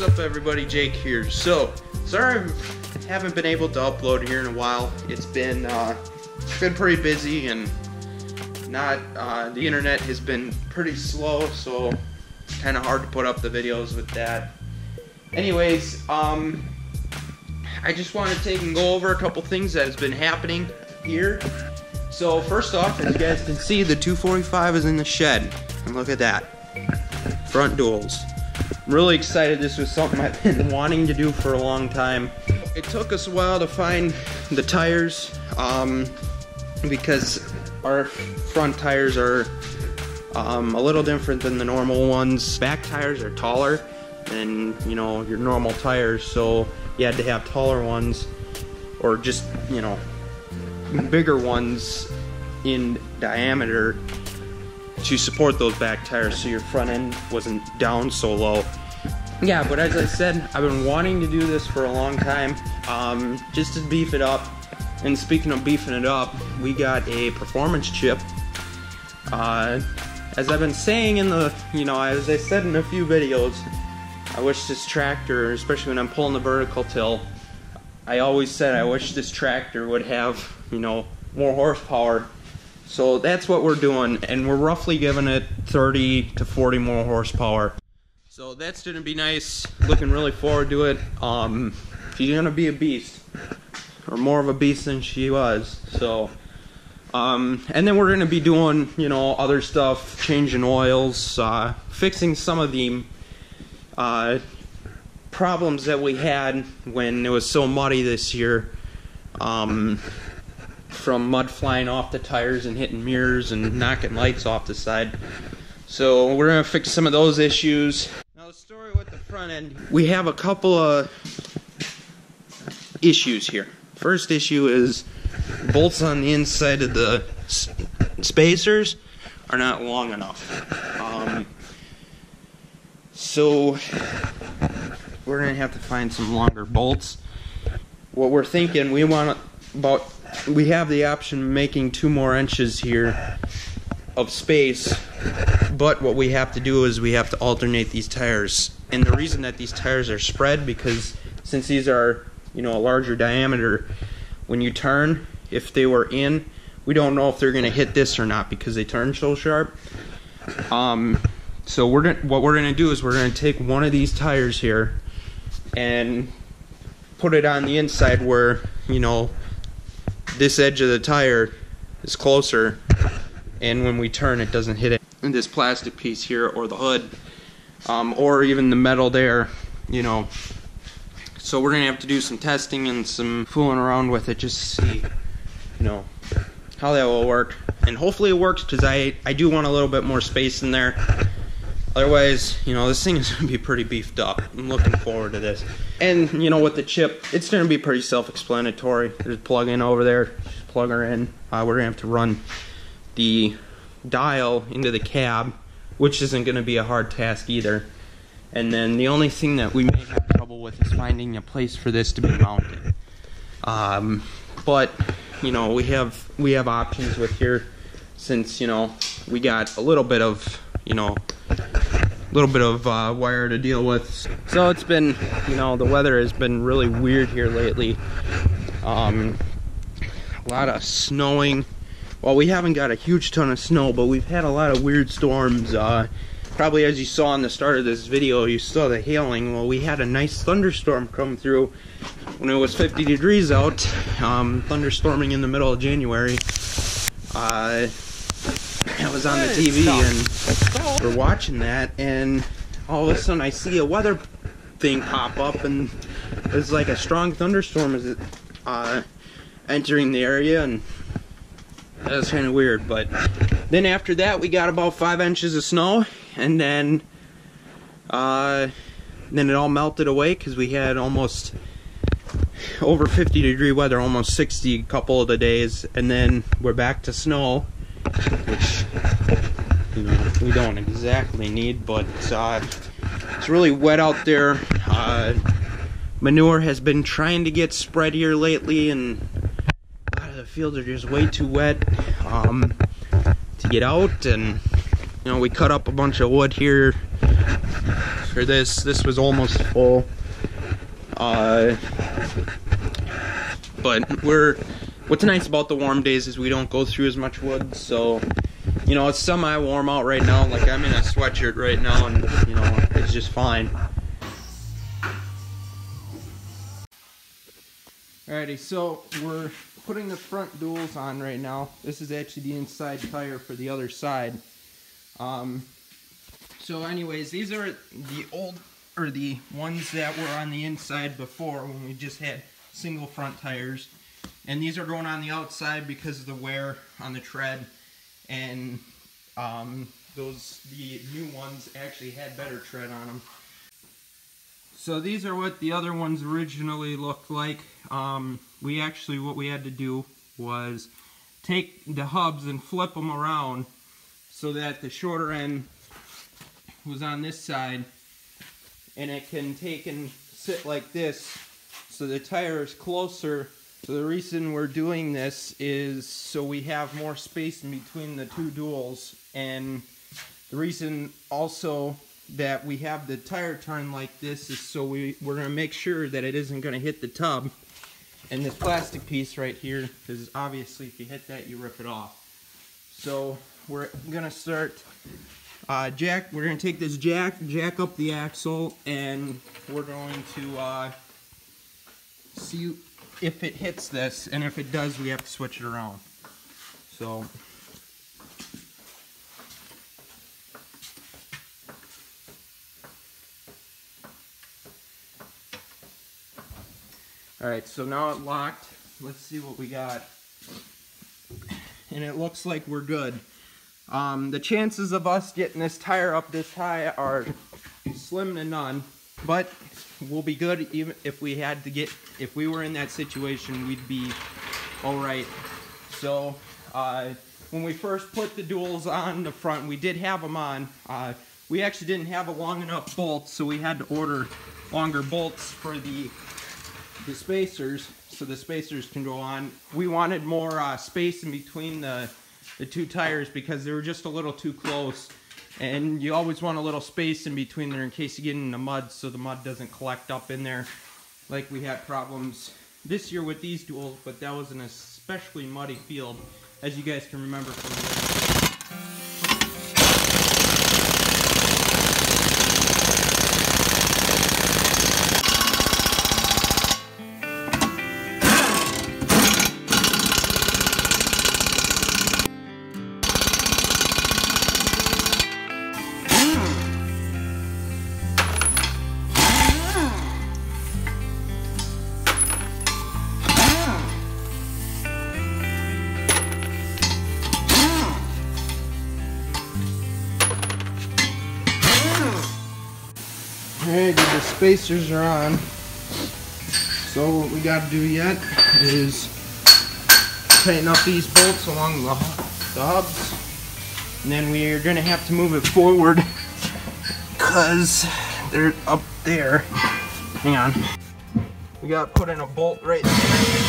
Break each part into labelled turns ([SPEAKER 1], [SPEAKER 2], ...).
[SPEAKER 1] everybody? Jake here. So, sorry I haven't been able to upload here in a while. It's been uh, it's been pretty busy and not uh, the internet has been pretty slow, so it's kind of hard to put up the videos with that. Anyways, um, I just want to take and go over a couple things that has been happening here. So first off, as you guys can see, the 245 is in the shed, and look at that, front duals. I'm really excited. This was something I've been wanting to do for a long time. It took us a while to find the tires um, because our front tires are um, a little different than the normal ones. Back tires are taller than you know your normal tires, so you had to have taller ones or just you know bigger ones in diameter to support those back tires so your front end wasn't down so low. Yeah, but as I said, I've been wanting to do this for a long time, um, just to beef it up. And speaking of beefing it up, we got a performance chip. Uh, as I've been saying in the, you know, as I said in a few videos, I wish this tractor, especially when I'm pulling the vertical till, I always said I wish this tractor would have, you know, more horsepower so that's what we're doing, and we're roughly giving it 30 to 40 more horsepower. So that's gonna be nice. Looking really forward to it. Um, she's gonna be a beast, or more of a beast than she was. So, um, and then we're gonna be doing, you know, other stuff, changing oils, uh, fixing some of the uh, problems that we had when it was so muddy this year. Um, from mud flying off the tires and hitting mirrors and knocking lights off the side. So we're gonna fix some of those issues. Now the story with the front end, we have a couple of issues here. First issue is bolts on the inside of the spacers are not long enough. Um, so we're gonna have to find some longer bolts. What we're thinking, we want about we have the option of making two more inches here of space but what we have to do is we have to alternate these tires. And the reason that these tires are spread because since these are you know a larger diameter when you turn if they were in we don't know if they're going to hit this or not because they turn so sharp. Um, so we're gonna, what we're going to do is we're going to take one of these tires here and put it on the inside where you know this edge of the tire is closer. And when we turn it doesn't hit it this plastic piece here or the hood um, or even the metal there you know so we're gonna have to do some testing and some fooling around with it just to see you know how that will work and hopefully it works because I, I do want a little bit more space in there Otherwise, you know, this thing is going to be pretty beefed up. I'm looking forward to this. And, you know, with the chip, it's going to be pretty self-explanatory. There's plug-in over there. Just plug her in. Uh, we're going to have to run the dial into the cab, which isn't going to be a hard task either. And then the only thing that we may have trouble with is finding a place for this to be mounted. Um, but, you know, we have we have options with here since, you know, we got a little bit of, you know, a little bit of uh, wire to deal with. So it's been, you know, the weather has been really weird here lately. Um, a lot of snowing. Well, we haven't got a huge ton of snow, but we've had a lot of weird storms. Uh, probably as you saw in the start of this video, you saw the hailing. Well, we had a nice thunderstorm come through when it was 50 degrees out. Um, thunderstorming in the middle of January. Uh, I was on the TV and we're watching that, and all of a sudden I see a weather thing pop up, and it's like a strong thunderstorm is uh, entering the area, and that was kind of weird. But then after that, we got about five inches of snow, and then uh, then it all melted away because we had almost over 50 degree weather, almost 60 a couple of the days, and then we're back to snow which you know we don't exactly need, but uh, it's really wet out there. Uh, manure has been trying to get spread here lately, and a lot of the fields are just way too wet um, to get out. And you know we cut up a bunch of wood here for this. This was almost full. Uh, but we're what's nice about the warm days is we don't go through as much wood, so you know it's semi warm out right now. Like I'm in a sweatshirt right now, and you know it's just fine. Alrighty, so we're putting the front duals on right now. This is actually the inside tire for the other side. Um, so anyways, these are the old, or the ones that were on the inside before when we just had single front tires. And these are going on the outside because of the wear on the tread. And um, those, the new ones actually had better tread on them. So these are what the other ones originally looked like. Um, we actually, what we had to do was take the hubs and flip them around so that the shorter end was on this side. And it can take and sit like this so the tire is closer. So the reason we're doing this is so we have more space in between the two duals and the reason also that we have the tire turn like this is so we, we're going to make sure that it isn't going to hit the tub. And this plastic piece right here because obviously if you hit that you rip it off. So we're going to start uh, jack, we're going to take this jack, jack up the axle, and we're going to uh, see if it hits this, and if it does, we have to switch it around. So, Alright, so now it locked. Let's see what we got. And it looks like we're good. Um, the chances of us getting this tire up this high are slim to none, but we'll be good even if we had to get, if we were in that situation, we'd be all right. So, uh, when we first put the duals on the front, we did have them on. Uh, we actually didn't have a long enough bolt, so we had to order longer bolts for the, the spacers, so the spacers can go on. We wanted more uh, space in between the the two tires because they were just a little too close. And you always want a little space in between there in case you get in the mud so the mud doesn't collect up in there like we had problems this year with these duals, but that was an especially muddy field, as you guys can remember from the spacers are on. So what we got to do yet is tighten up these bolts along the, the hubs. And then we are going to have to move it forward because they're up there. Hang on. We got to put in a bolt right there.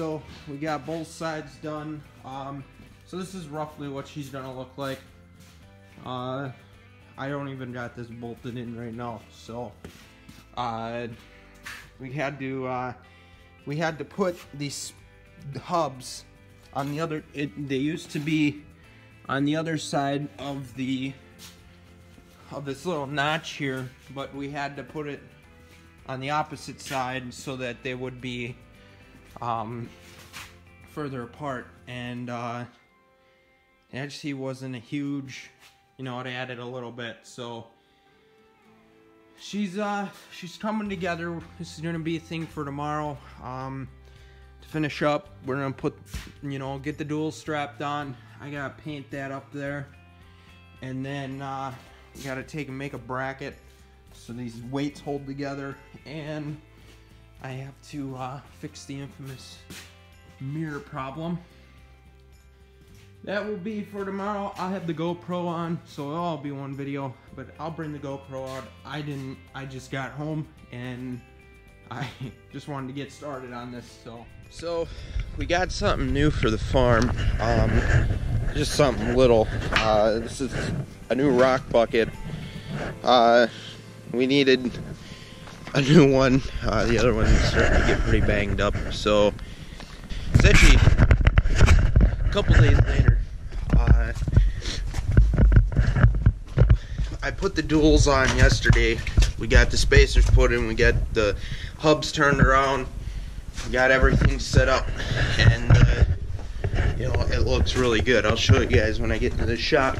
[SPEAKER 1] So we got both sides done. Um, so this is roughly what she's gonna look like. Uh, I don't even got this bolted in right now, so uh, we had to uh, we had to put these hubs on the other. It, they used to be on the other side of the of this little notch here, but we had to put it on the opposite side so that they would be um, further apart. And uh, it actually wasn't a huge you know it added a little bit. So she's uh she's coming together. This is gonna be a thing for tomorrow um to finish up. We're gonna put you know get the dual strapped on I gotta paint that up there. And then uh, gotta take and make a bracket so these weights hold together. And I have to uh, fix the infamous mirror problem. That will be for tomorrow. I'll have the GoPro on so it'll all be one video but I'll bring the GoPro out. I didn't I just got home and I just wanted to get started on this so. So we got something new for the farm. Um, just something little. Uh, this is a new rock bucket. Uh, we needed a new one. Uh, the other one's starting to get pretty banged up. So it's actually a couple days later. Uh, I put the duals on yesterday. We got the spacers put in. We got the hubs turned around. We got everything set up, and uh, you know it looks really good. I'll show you guys when I get into the shop.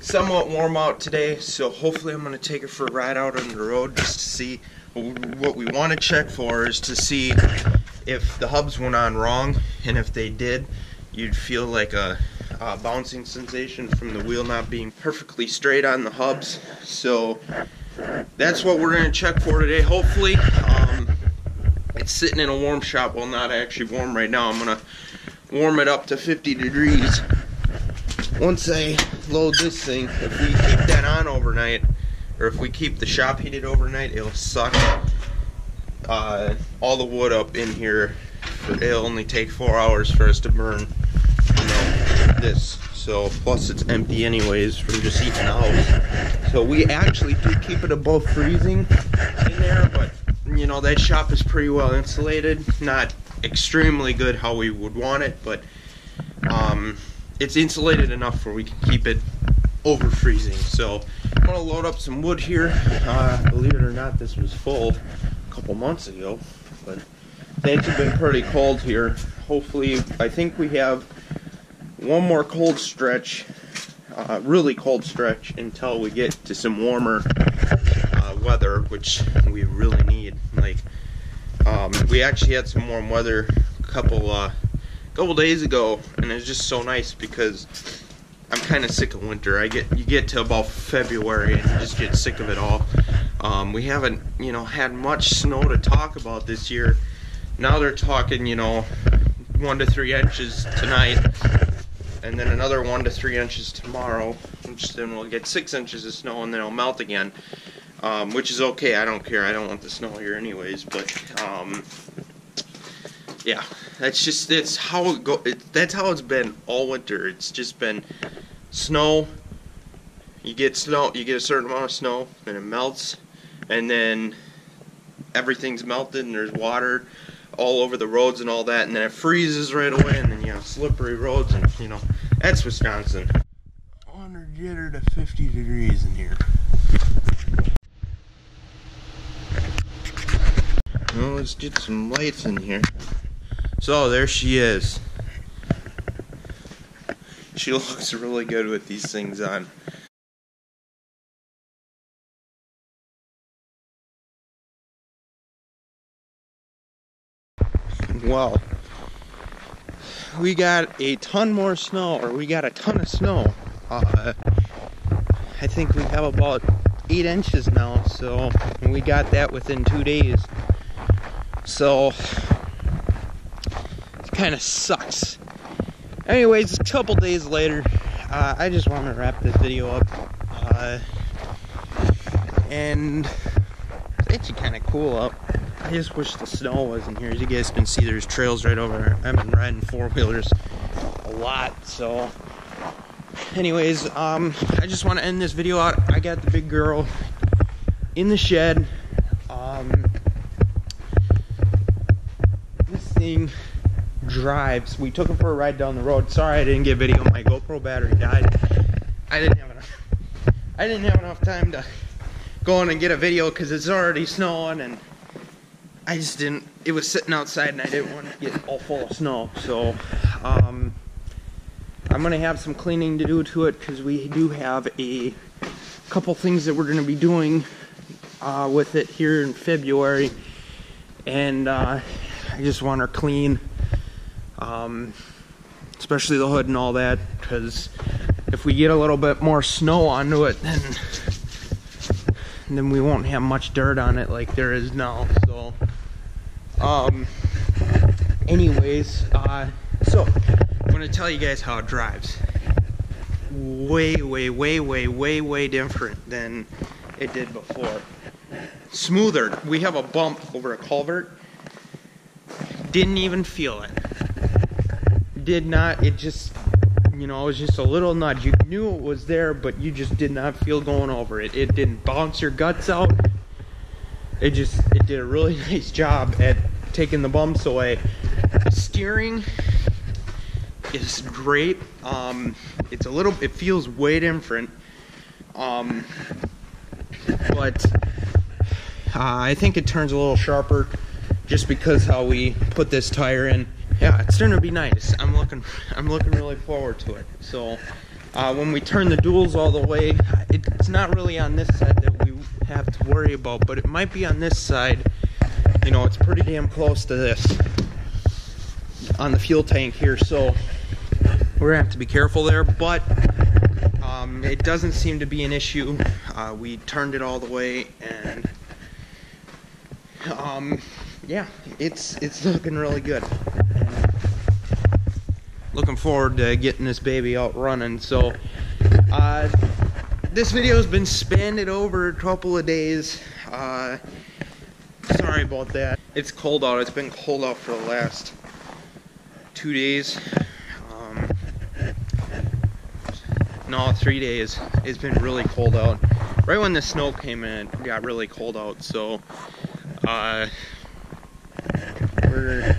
[SPEAKER 1] Somewhat warm out today, so hopefully I'm gonna take it for a ride out on the road just to see what we want to check for is to see if the hubs went on wrong and if they did you'd feel like a, a, bouncing sensation from the wheel not being perfectly straight on the hubs. So that's what we're going to check for today. Hopefully um, it's sitting in a warm shop well not actually warm right now. I'm going to warm it up to 50 degrees. Once I load this thing if we keep that on overnight or if we keep the shop heated overnight, it'll suck uh, all the wood up in here. It'll only take four hours for us to burn, you know, this. So plus it's empty anyways from just eating out. So we actually do keep it above freezing in there, but you know that shop is pretty well insulated. Not extremely good how we would want it, but um, it's insulated enough where we can keep it over freezing. So I'm gonna load up some wood here. Uh, believe it or not, this was full a couple months ago, but things have been pretty cold here. Hopefully, I think we have one more cold stretch, uh, really cold stretch, until we get to some warmer uh, weather, which we really need. Like, um, we actually had some warm weather a couple, uh, couple days ago, and it's just so nice because I'm kind of sick of winter. I get you get to about February and you just get sick of it all. Um, we haven't you know had much snow to talk about this year. Now they're talking you know one to three inches tonight, and then another one to three inches tomorrow. Which then we'll get six inches of snow and then it'll melt again. Um, which is okay. I don't care. I don't want the snow here anyways. But um, yeah, that's just it's how it go. It, that's how it's been all winter. It's just been snow. You get snow. You get a certain amount of snow, and it melts, and then everything's melted, and there's water all over the roads and all that, and then it freezes right away, and then you have slippery roads, and you know that's Wisconsin. 100 jitter to 50 degrees in here. Well, let's get some lights in here. So there she is. She looks really good with these things on. Well, we got a ton more snow, or we got a ton of snow. Uh, I think we have about eight inches now, so we got that within two days. So it kind of sucks. Anyways, a couple days later, uh, I just want to wrap this video up. Uh, and it's actually kind of cool up. I just wish the snow wasn't here. As you guys can see, there's trails right over there. I've been riding four wheelers a lot, so. Anyways, um, I just want to end this video out. I got the big girl in the shed. Um, this thing drives. We took him for a ride down the road. Sorry I didn't get video. My GoPro battery died. I didn't have enough. I didn't have enough time to go in and get a video because it's already snowing and I just didn't. It was sitting outside and I didn't want to get all full of snow. So um, I'm gonna have some cleaning to do to it because we do have a couple things that we're gonna be doing uh, with it here in February, and uh, I just want her clean um, especially the hood and all that, because if we get a little bit more snow onto it, then then we won't have much dirt on it like there is now. So, um, anyways, uh, so I'm gonna tell you guys how it drives. Way, way, way, way, way, way different than it did before. Smoother. We have a bump over a culvert. Didn't even feel it. Did not. It just you know, it was just a little nudge. You knew it was there, but you just did not feel going over it. It didn't bounce your guts out. It just it did a really nice job at taking the bumps away. Steering is great. Um, it's a little, it feels way different. Um, but uh, I think it turns a little sharper just because how we put this tire in yeah, it's to be nice. I'm looking, I'm looking really forward to it. So, uh, when we turn the duals all the way, it's not really on this side that we have to worry about, but it might be on this side. You know, it's pretty damn close to this on the fuel tank here, so we're gonna have to be careful there. But um, it doesn't seem to be an issue. Uh, we turned it all the way, and um, yeah, it's it's looking really good looking forward to getting this baby out running. So, uh, this video has been spanned over a couple of days. Uh, sorry about that. It's cold out. It's been cold out for the last two days. Um, no, three days. It's been really cold out. Right when the snow came in, it got really cold out. So, uh, we're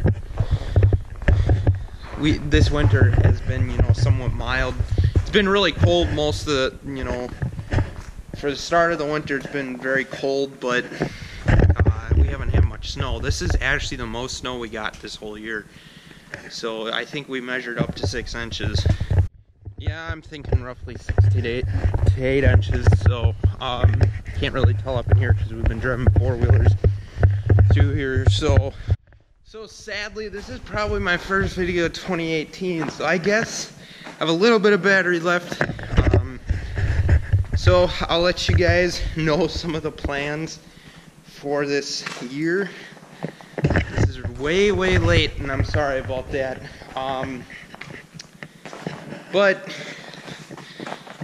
[SPEAKER 1] we this winter has been you know somewhat mild. It's been really cold most of the you know for the start of the winter. It's been very cold, but uh, we haven't had much snow. This is actually the most snow we got this whole year. So I think we measured up to six inches. Yeah, I'm thinking roughly six to eight, to eight inches. So um, can't really tell up in here because we've been driving four wheelers through here. So so sadly, this is probably my first video of 2018, so I guess I have a little bit of battery left. Um, so I'll let you guys know some of the plans for this year. This is way, way late, and I'm sorry about that. Um, but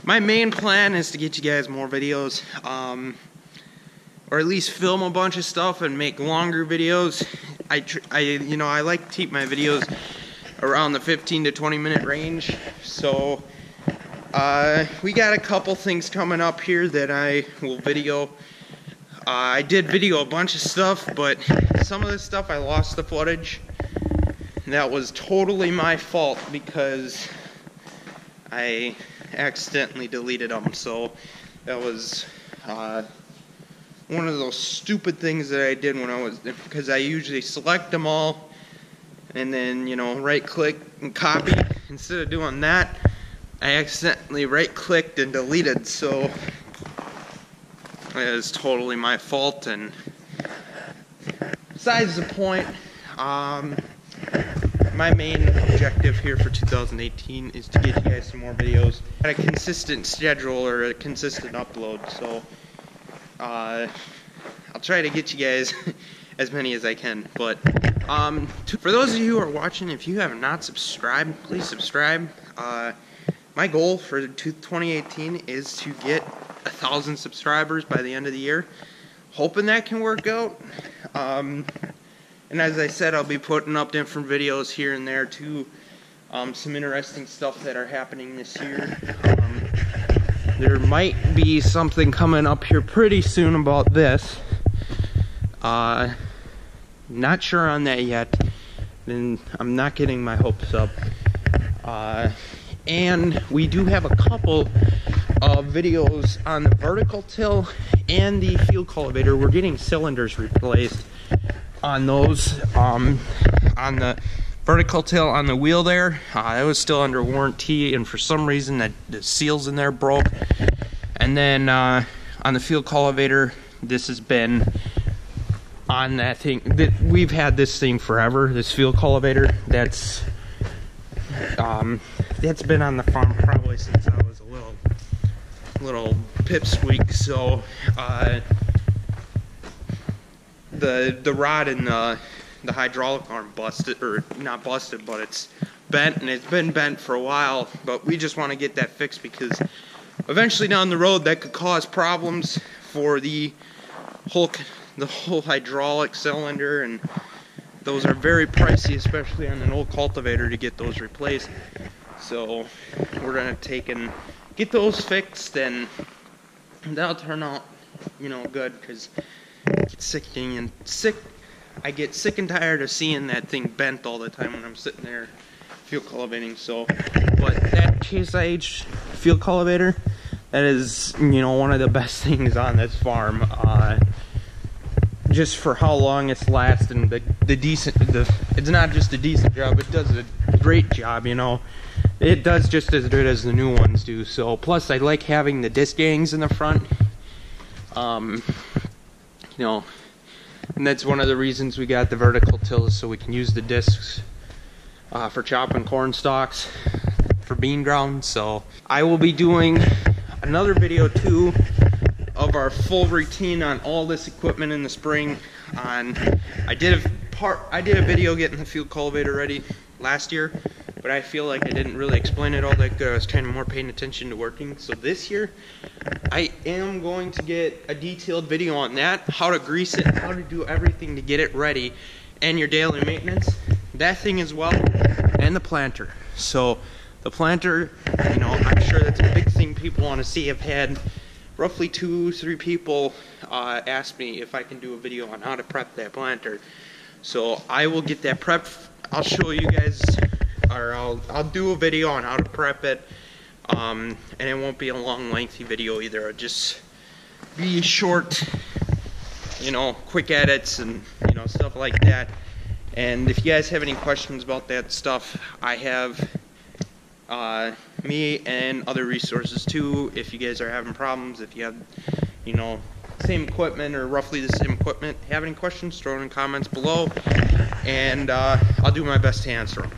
[SPEAKER 1] my main plan is to get you guys more videos. Um, or at least film a bunch of stuff and make longer videos I, I, you know, I like to keep my videos around the 15 to 20 minute range. So, uh, we got a couple things coming up here that I will video. Uh, I did video a bunch of stuff, but some of this stuff I lost the footage. That was totally my fault because I accidentally deleted them. So that was uh, one of those stupid things that I did when I was because I usually select them all and then you know right click and copy. Instead of doing that I accidentally right clicked and deleted so it is totally my fault. And besides the point um, my main objective here for 2018 is to get you guys some more videos. At a consistent schedule or a consistent upload so uh, I'll try to get you guys as many as I can. But um, to, for those of you who are watching, if you have not subscribed, please subscribe. Uh, my goal for 2018 is to get a thousand subscribers by the end of the year. Hoping that can work out. Um, and as I said, I'll be putting up different videos here and there too. Um, some interesting stuff that are happening this year. Um, there might be something coming up here pretty soon about this. Uh, not sure on that yet. Then I'm not getting my hopes up. Uh, and we do have a couple of videos on the vertical till and the field cultivator. We're getting cylinders replaced on those. Um, on the vertical till on the wheel there. Uh, it was still under warranty, and for some reason that the seals in there broke. And then uh, on the field cultivator, this has been on that thing. That we've had this thing forever. This field cultivator. That's Um, that's been on the farm probably since I was a little little pipsqueak. So uh, the the rod in the the hydraulic arm busted or not busted, but it's bent and it's been bent for a while. But we just want to get that fixed because eventually down the road that could cause problems for the whole the whole hydraulic cylinder and those are very pricey especially on an old cultivator to get those replaced so we're gonna take and get those fixed and that'll turn out you know good because it's sickening and sick I get sick and tired of seeing that thing bent all the time when I'm sitting there field cultivating so. But that Case IH field cultivator that is you know one of the best things on this farm uh, just for how long it's lasting the the decent the it's not just a decent job it does a great job you know. It does just as good as the new ones do so. Plus I like having the disc gangs in the front. Um you know and that's one of the reasons we got the vertical tills so we can use the discs uh, for chopping corn stalks for bean ground. So I will be doing another video too of our full routine on all this equipment in the spring. On I did a part I did a video getting the field cultivator ready last year but I feel like I didn't really explain it all that good. I was kind of more paying attention to working. So this year I am going to get a detailed video on that how to grease it how to do everything to get it ready and your daily maintenance. That thing as well and the planter. So the planter you know I'm sure that's a big thing people want to see. I've had roughly two, three people uh, asked me if I can do a video on how to prep that planter. So I will get that prep. I'll show you guys, or I'll, I'll do a video on how to prep it. Um, and it won't be a long, lengthy video either. It'll just be short, you know, quick edits and, you know, stuff like that. And if you guys have any questions about that stuff, I have uh, me and other resources too. If you guys are having problems, if you have, you know, same equipment or roughly the same equipment, have any questions, throw it in comments below, and uh, I'll do my best to answer them.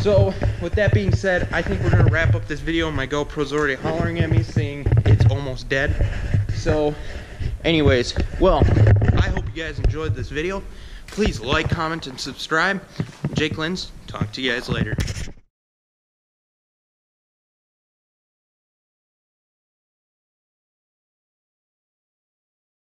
[SPEAKER 1] So, with that being said, I think we're going to wrap up this video. My GoPro's already hollering at me saying it's almost dead. So, anyways, well, I hope you guys enjoyed this video. Please like, comment, and subscribe. Jake Lins, talk to you guys later.